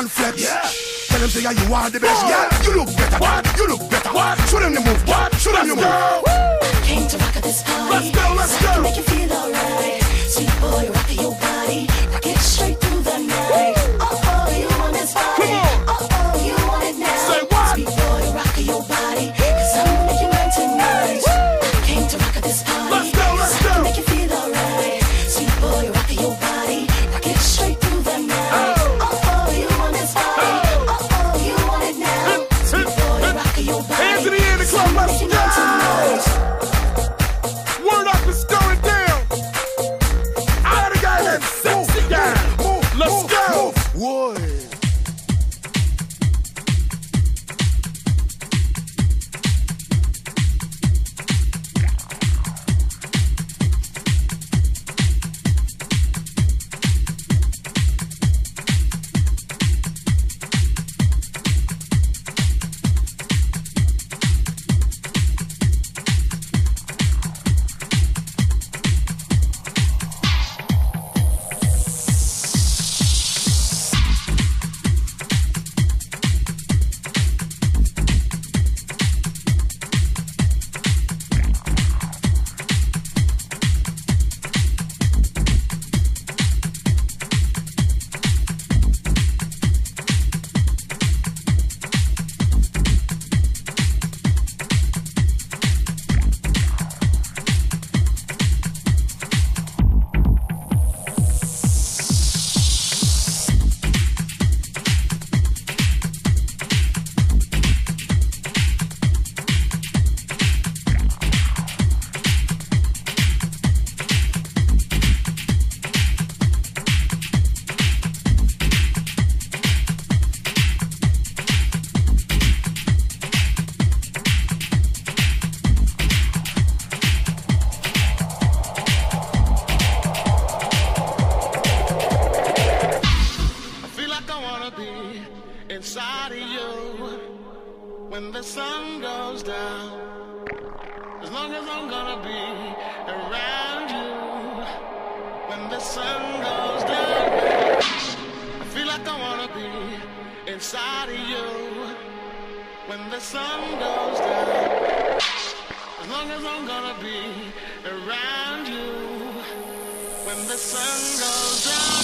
and flex. Yeah. Tell them say yeah, you are the best. What? Yeah, you look better. What? You look better. What? Show them the move. What? Show them the move. Came to rock at this party. Let's go, let's so I go. can make you feel alright. Sweet boy, rock your body. Rock it straight Whoa. I wanna be inside of you when the sun goes down. As long as I'm gonna be around you when the sun goes down. I feel like I wanna be inside of you when the sun goes down. As long as I'm gonna be around you when the sun goes down.